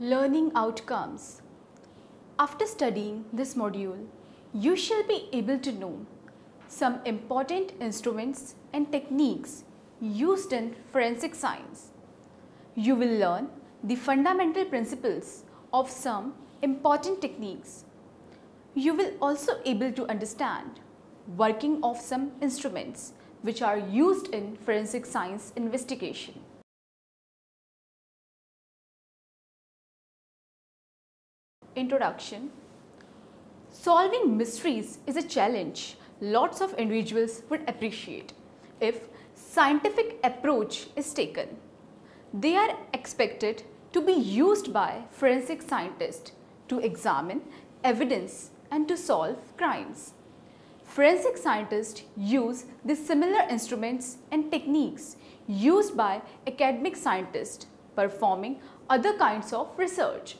Learning outcomes. After studying this module, you shall be able to know some important instruments and techniques used in forensic science. You will learn the fundamental principles of some important techniques. You will also able to understand working of some instruments which are used in forensic science investigation. Introduction Solving mysteries is a challenge lots of individuals would appreciate if scientific approach is taken. They are expected to be used by forensic scientists to examine evidence and to solve crimes. Forensic scientists use the similar instruments and techniques used by academic scientists performing other kinds of research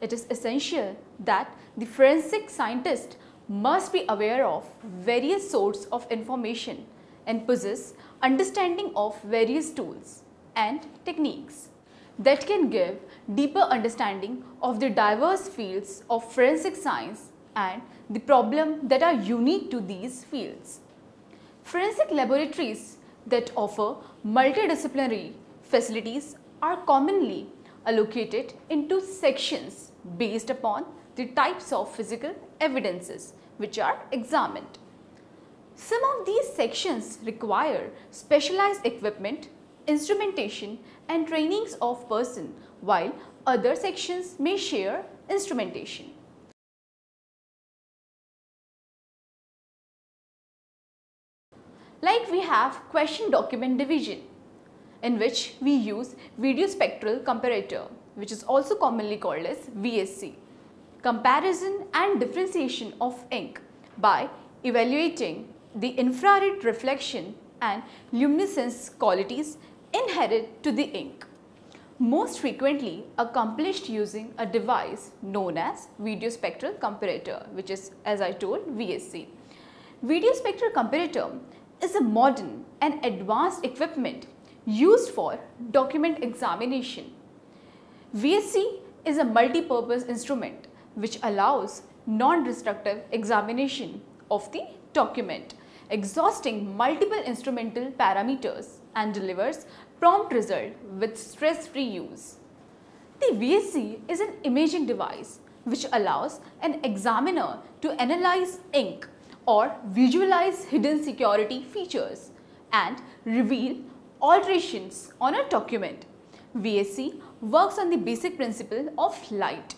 it is essential that the forensic scientist must be aware of various sorts of information and possess understanding of various tools and techniques that can give deeper understanding of the diverse fields of forensic science and the problems that are unique to these fields. Forensic laboratories that offer multidisciplinary facilities are commonly allocated into sections based upon the types of physical evidences which are examined. Some of these sections require specialized equipment, instrumentation and trainings of person while other sections may share instrumentation. Like we have question document division in which we use video spectral comparator which is also commonly called as VSC. Comparison and differentiation of ink by evaluating the infrared reflection and luminescence qualities inherent to the ink. Most frequently accomplished using a device known as video spectral comparator which is as I told VSC. Video spectral comparator is a modern and advanced equipment used for document examination VSC is a multi-purpose instrument which allows non-destructive examination of the document, exhausting multiple instrumental parameters and delivers prompt result with stress-free use. The VSC is an imaging device which allows an examiner to analyze ink or visualize hidden security features and reveal alterations on a document. VSC works on the basic principle of light.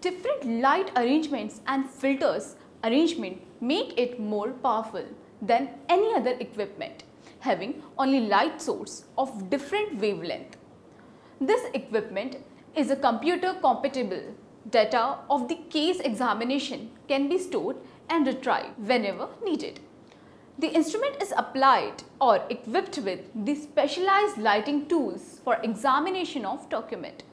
Different light arrangements and filters arrangement make it more powerful than any other equipment having only light source of different wavelength. This equipment is a computer compatible data of the case examination can be stored and retrieved whenever needed. The instrument is applied or equipped with the specialized lighting tools for examination of document.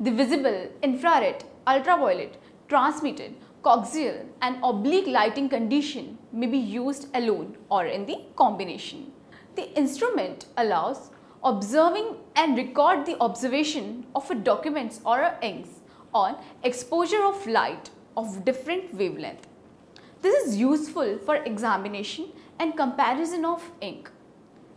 The visible, infrared, ultraviolet, transmitted, coaxial and oblique lighting condition may be used alone or in the combination. The instrument allows observing and record the observation of a documents or a inks on exposure of light of different wavelength. This is useful for examination and comparison of ink.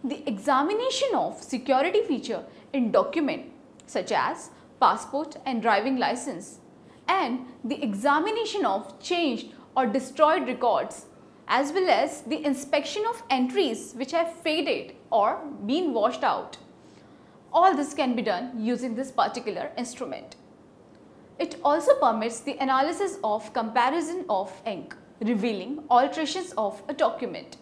The examination of security feature in document such as passport and driving license and the examination of changed or destroyed records as well as the inspection of entries which have faded or been washed out. All this can be done using this particular instrument. It also permits the analysis of comparison of ink, revealing alterations of a document.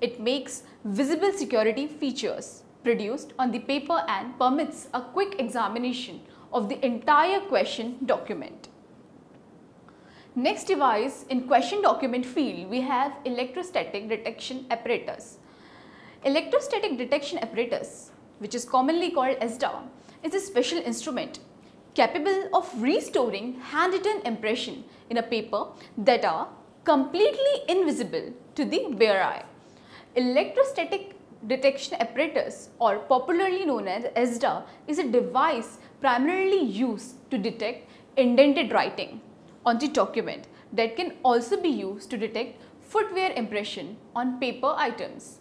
It makes visible security features produced on the paper and permits a quick examination of the entire question document. Next device in question document field we have electrostatic detection apparatus. Electrostatic detection apparatus which is commonly called ESDA is a special instrument capable of restoring handwritten impression in a paper that are completely invisible to the bare eye. Electrostatic detection apparatus or popularly known as ESDA is a device primarily used to detect indented writing on the document that can also be used to detect footwear impression on paper items.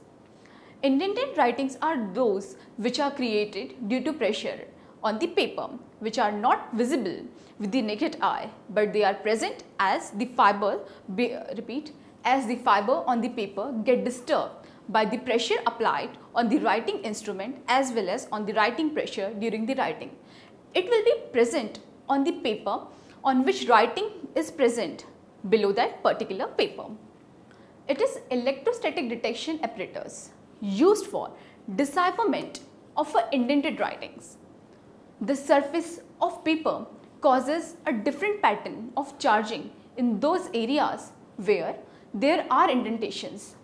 Indented writings are those which are created due to pressure on the paper which are not visible with the naked eye but they are present as the fiber, be, repeat, as the fiber on the paper get disturbed by the pressure applied on the writing instrument as well as on the writing pressure during the writing. It will be present on the paper on which writing is present below that particular paper. It is electrostatic detection apparatus used for decipherment of indented writings. The surface of paper causes a different pattern of charging in those areas where there are indentations.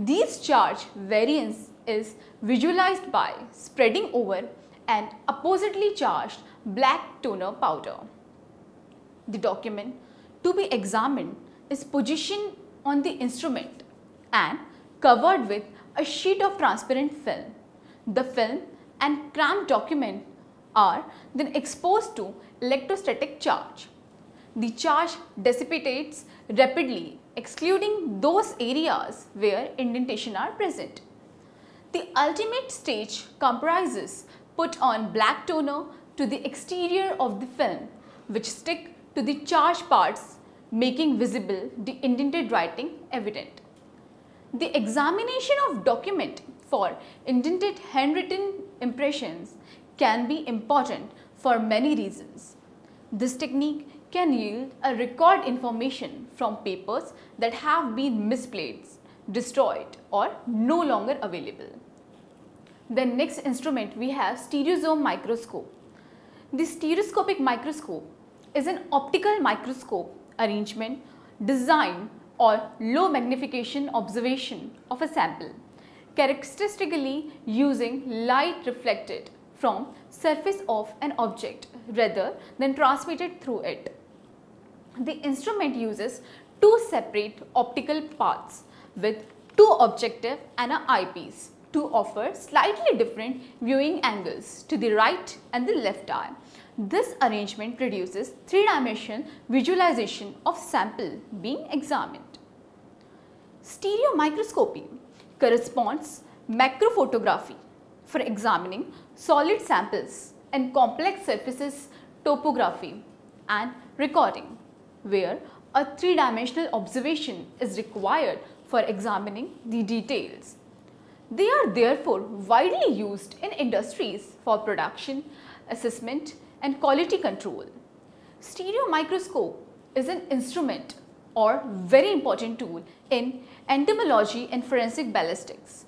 These charge variance is visualized by spreading over an oppositely charged black toner powder. The document to be examined is positioned on the instrument and covered with a sheet of transparent film. The film and cramped document are then exposed to electrostatic charge. The charge dissipates rapidly excluding those areas where indentation are present. The ultimate stage comprises put on black toner to the exterior of the film which stick to the charged parts making visible the indented writing evident. The examination of document for indented handwritten impressions can be important for many reasons. This technique can yield a record information from papers that have been misplaced, destroyed or no longer available. The next instrument we have stereosome microscope. The stereoscopic microscope is an optical microscope arrangement, design or low magnification observation of a sample, characteristically using light reflected from surface of an object rather than transmitted through it. The instrument uses two separate optical paths with two objective and an eyepiece to offer slightly different viewing angles to the right and the left eye this arrangement produces three-dimensional visualization of sample being examined. Stereo microscopy corresponds macrophotography for examining solid samples and complex surfaces topography and recording where a three-dimensional observation is required for examining the details. They are therefore widely used in industries for production, assessment and quality control. Stereo microscope is an instrument or very important tool in entomology and forensic ballistics.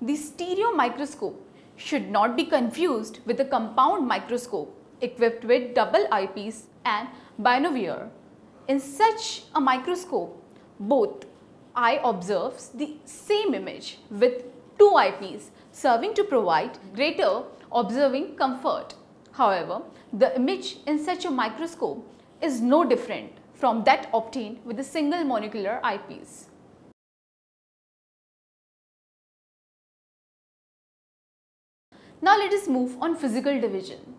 The stereo microscope should not be confused with a compound microscope equipped with double eyepiece and binocular. In such a microscope, both eye observes the same image with two eyepiece serving to provide greater observing comfort. However, the image in such a microscope is no different from that obtained with a single monocular eyepiece. Now let us move on physical division.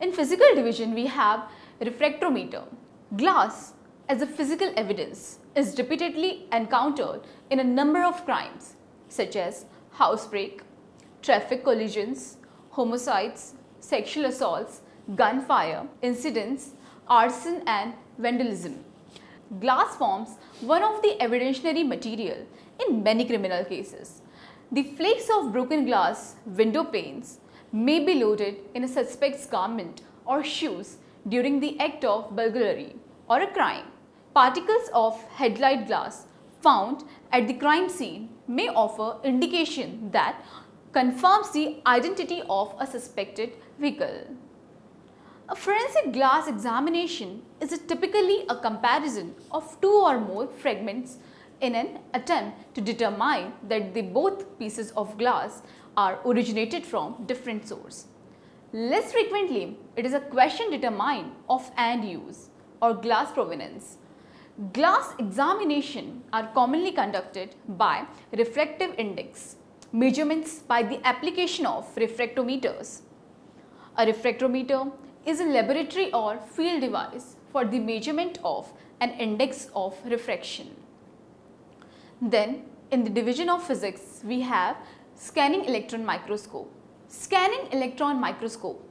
In physical division we have refractometer. Glass as a physical evidence is repeatedly encountered in a number of crimes such as housebreak, traffic collisions, homicides, sexual assaults, gunfire, incidents, arson and vandalism. Glass forms one of the evidentiary material in many criminal cases. The flakes of broken glass window panes may be loaded in a suspect's garment or shoes during the act of burglary or a crime. Particles of headlight glass found at the crime scene may offer indication that confirms the identity of a suspected vehicle. A forensic glass examination is a typically a comparison of two or more fragments in an attempt to determine that the both pieces of glass are originated from different source. Less frequently, it is a question determined of end use or glass provenance. Glass examination are commonly conducted by refractive index measurements by the application of refractometers. A refractometer is a laboratory or field device for the measurement of an index of refraction. Then in the division of physics we have scanning electron microscope. Scanning electron microscope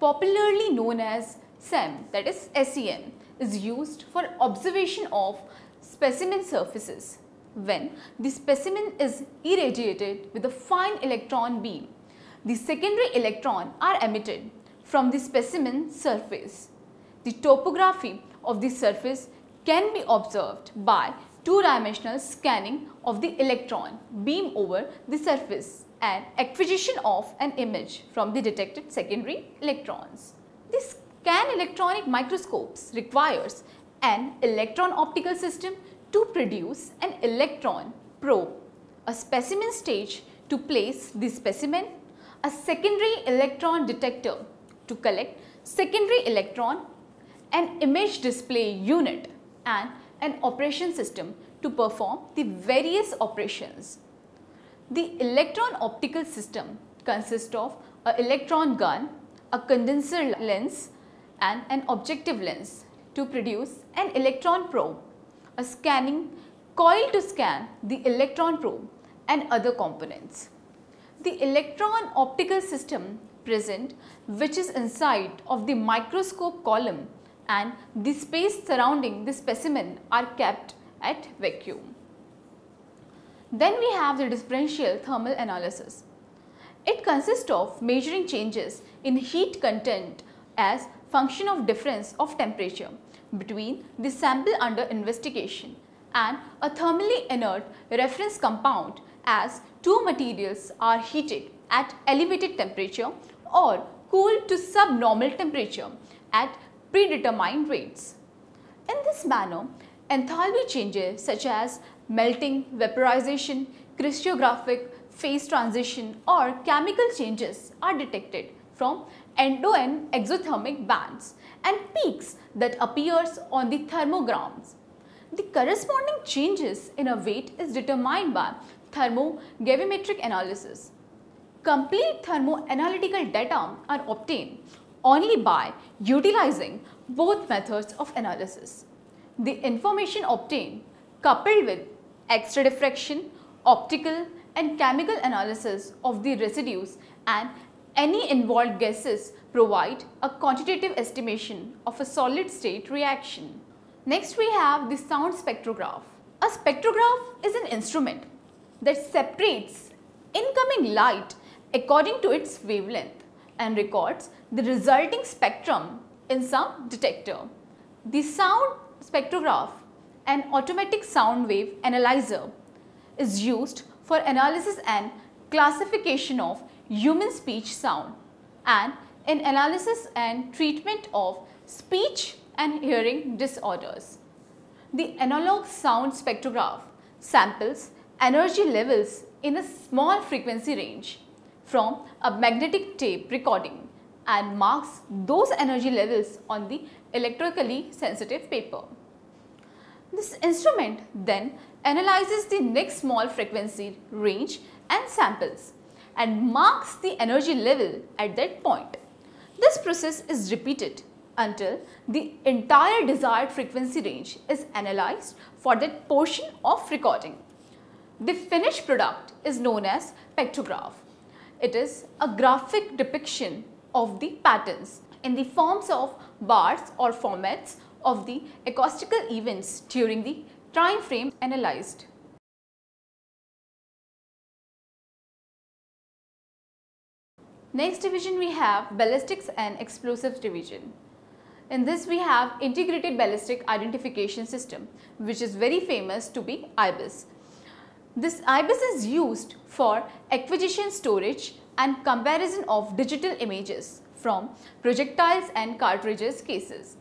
popularly known as SEM that is SEM is used for observation of specimen surfaces when the specimen is irradiated with a fine electron beam. The secondary electron are emitted from the specimen surface. The topography of the surface can be observed by two-dimensional scanning of the electron beam over the surface and acquisition of an image from the detected secondary electrons. The scan electronic microscopes requires an electron optical system to produce an electron probe, a specimen stage to place the specimen, a secondary electron detector to collect secondary electron, an image display unit and an operation system to perform the various operations. The electron optical system consists of an electron gun, a condenser lens and an objective lens to produce an electron probe a scanning coil to scan the electron probe and other components. The electron optical system present which is inside of the microscope column and the space surrounding the specimen are kept at vacuum. Then we have the differential thermal analysis. It consists of measuring changes in heat content as function of difference of temperature between the sample under investigation and a thermally inert reference compound as two materials are heated at elevated temperature or cooled to subnormal temperature at predetermined rates. In this manner, enthalpy changes such as melting, vaporization, crystallographic, phase transition or chemical changes are detected from endo and exothermic bands and peaks that appears on the thermograms. The corresponding changes in a weight is determined by thermogravimetric analysis. Complete thermoanalytical data are obtained only by utilizing both methods of analysis. The information obtained coupled with X-ray diffraction, optical and chemical analysis of the residues and any involved gases provide a quantitative estimation of a solid state reaction. Next we have the sound spectrograph. A spectrograph is an instrument that separates incoming light according to its wavelength and records the resulting spectrum in some detector. The sound spectrograph, an automatic sound wave analyzer, is used for analysis and classification of human speech sound and in analysis and treatment of speech and hearing disorders. The analog sound spectrograph samples energy levels in a small frequency range from a magnetic tape recording and marks those energy levels on the electrically sensitive paper. This instrument then analyzes the next small frequency range and samples and marks the energy level at that point. This process is repeated until the entire desired frequency range is analyzed for that portion of recording. The finished product is known as spectrograph. It is a graphic depiction of the patterns in the forms of bars or formants of the acoustical events during the time frame analyzed. Next division we have ballistics and explosives division. In this we have integrated ballistic identification system which is very famous to be IBIS. This IBIS is used for acquisition storage and comparison of digital images from projectiles and cartridges cases.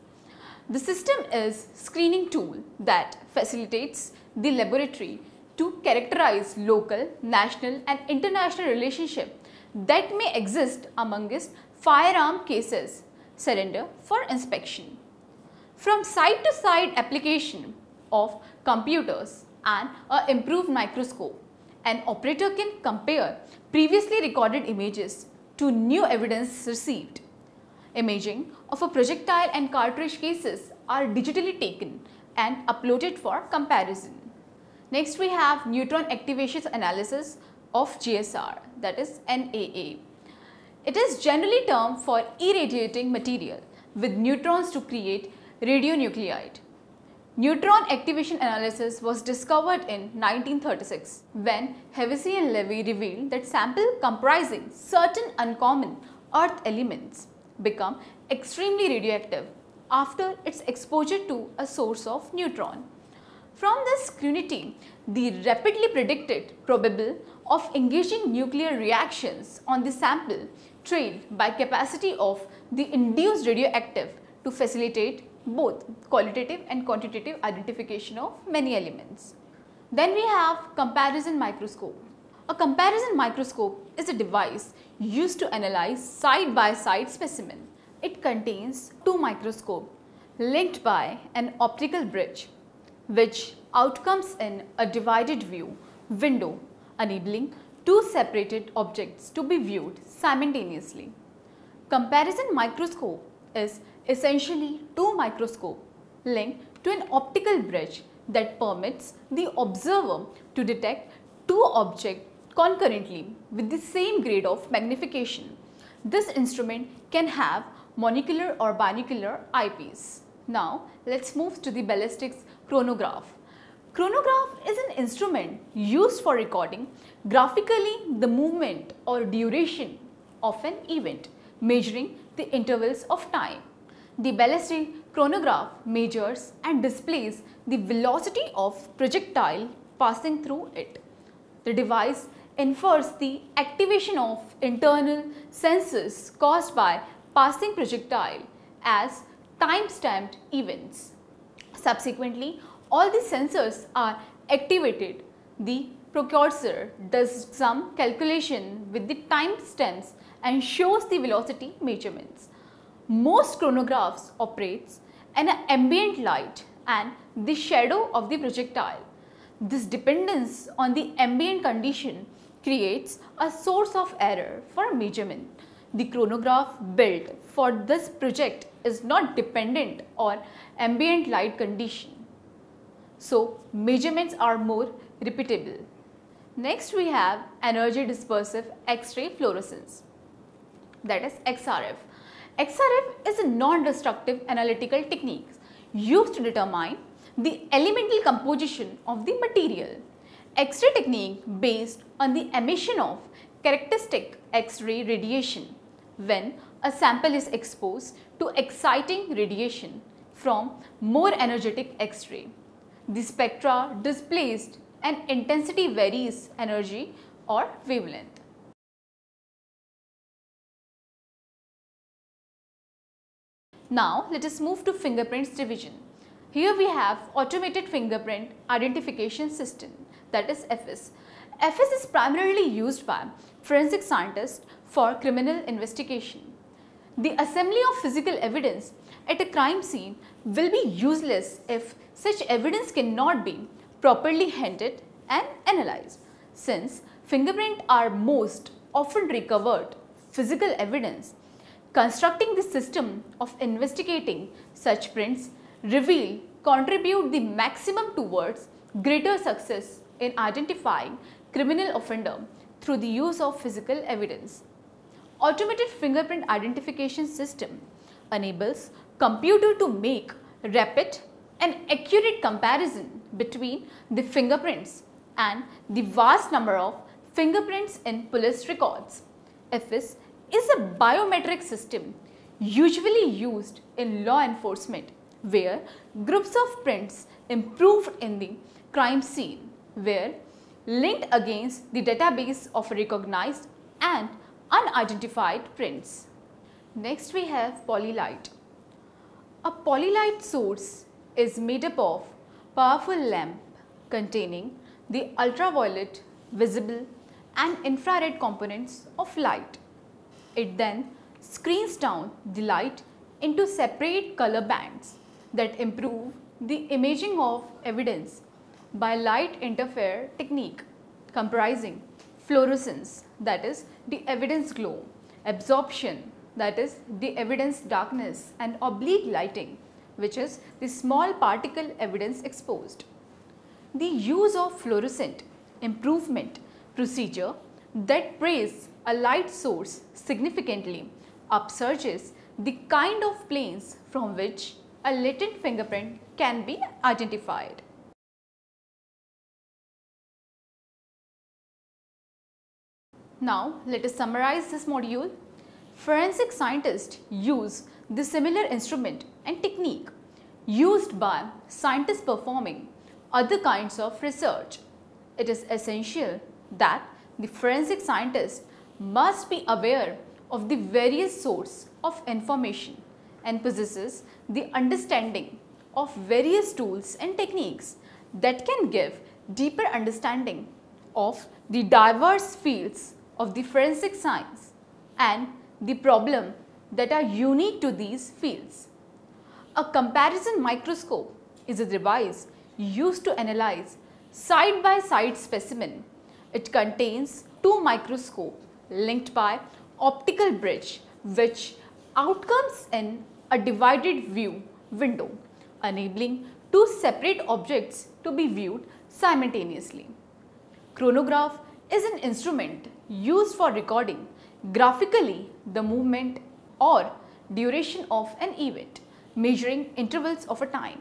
The system is screening tool that facilitates the laboratory to characterize local, national and international relationship that may exist among amongst firearm cases surrender for inspection. From side to side application of computers and a improved microscope, an operator can compare previously recorded images to new evidence received. Imaging of a projectile and cartridge cases are digitally taken and uploaded for comparison. Next we have neutron activation analysis of GSR that is NAA. It is generally termed for irradiating material with neutrons to create radionuclide. Neutron activation analysis was discovered in 1936 when Hevesy and Levi revealed that sample comprising certain uncommon earth elements become extremely radioactive after its exposure to a source of neutron. From this scrutiny, the rapidly predicted probable of engaging nuclear reactions on the sample trailed by capacity of the induced radioactive to facilitate both qualitative and quantitative identification of many elements. Then we have comparison microscope. A comparison microscope is a device used to analyze side-by-side -side specimen. It contains two microscopes linked by an optical bridge which outcomes in a divided view window enabling two separated objects to be viewed simultaneously. Comparison microscope is essentially two microscopes linked to an optical bridge that permits the observer to detect two objects concurrently with the same grade of magnification. This instrument can have monocular or binocular eyepiece. Now let's move to the ballistics chronograph. Chronograph is an instrument used for recording graphically the movement or duration of an event, measuring the intervals of time. The ballistic chronograph measures and displays the velocity of projectile passing through it. The device infers the activation of internal sensors caused by passing projectile as time-stamped events. Subsequently, all the sensors are activated. The precursor does some calculation with the time stamps and shows the velocity measurements. Most chronographs operates in an ambient light and the shadow of the projectile. This dependence on the ambient condition creates a source of error for measurement. The chronograph built for this project is not dependent on ambient light condition. So, measurements are more repeatable. Next we have energy dispersive X-ray fluorescence that is XRF. XRF is a non-destructive analytical technique used to determine the elemental composition of the material. X-ray technique based on the emission of characteristic X-ray radiation when a sample is exposed to exciting radiation from more energetic X-ray. The spectra displaced and intensity varies energy or wavelength. Now let us move to fingerprints division. Here we have automated fingerprint identification system that is FIS. FIS is primarily used by forensic scientists for criminal investigation. The assembly of physical evidence at a crime scene will be useless if such evidence cannot be properly handled and analyzed. Since fingerprints are most often recovered physical evidence, Constructing the system of investigating such prints reveal contribute the maximum towards greater success in identifying criminal offender through the use of physical evidence. Automated fingerprint identification system enables computer to make rapid and accurate comparison between the fingerprints and the vast number of fingerprints in police records. FIS is a biometric system usually used in law enforcement where groups of prints improved in the crime scene were linked against the database of recognized and unidentified prints. Next we have polylight. A polylight source is made up of powerful lamp containing the ultraviolet, visible and infrared components of light. It then screens down the light into separate color bands that improve the imaging of evidence by light interfere technique comprising fluorescence that is the evidence glow, absorption that is the evidence darkness and oblique lighting which is the small particle evidence exposed. The use of fluorescent improvement procedure that brace a light source significantly upsurges the kind of planes from which a latent fingerprint can be identified. Now let us summarize this module. Forensic scientists use the similar instrument and technique used by scientists performing other kinds of research. It is essential that the forensic scientist must be aware of the various source of information and possesses the understanding of various tools and techniques that can give deeper understanding of the diverse fields of the forensic science and the problem that are unique to these fields. A comparison microscope is a device used to analyze side-by-side -side specimen. It contains two microscopes linked by optical bridge which outcomes in a divided view window enabling two separate objects to be viewed simultaneously. Chronograph is an instrument used for recording graphically the movement or duration of an event, measuring intervals of a time.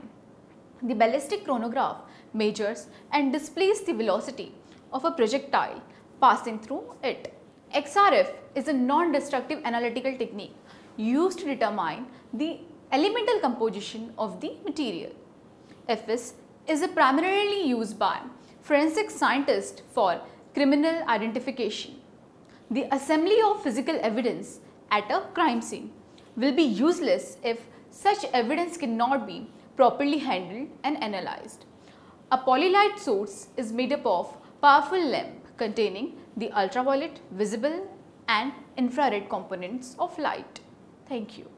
The ballistic chronograph measures and displays the velocity of a projectile passing through it. XRF is a non-destructive analytical technique used to determine the elemental composition of the material. FS is primarily used by forensic scientists for criminal identification. The assembly of physical evidence at a crime scene will be useless if such evidence cannot be properly handled and analyzed. A polylight source is made up of powerful lamp containing the ultraviolet, visible and infrared components of light. Thank you.